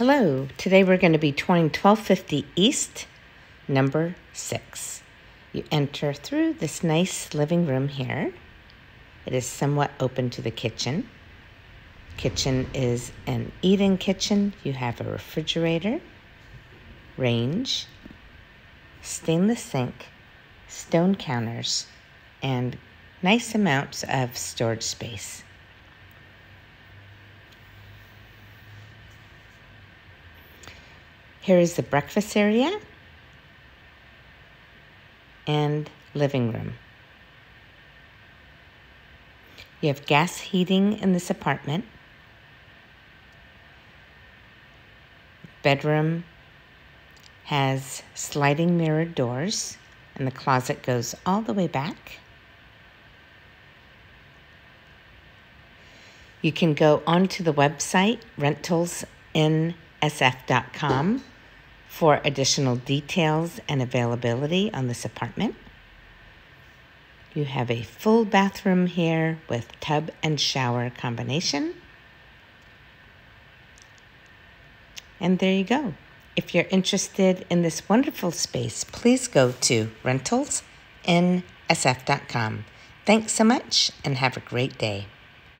Hello, today we're going to be touring 1250 East, number 6. You enter through this nice living room here. It is somewhat open to the kitchen. Kitchen is an eat-in kitchen. You have a refrigerator, range, stainless sink, stone counters, and nice amounts of storage space. Here is the breakfast area and living room. You have gas heating in this apartment. Bedroom has sliding mirrored doors, and the closet goes all the way back. You can go onto the website rentalsinsf.com for additional details and availability on this apartment. You have a full bathroom here with tub and shower combination. And there you go. If you're interested in this wonderful space, please go to rentalsinsf.com. Thanks so much and have a great day.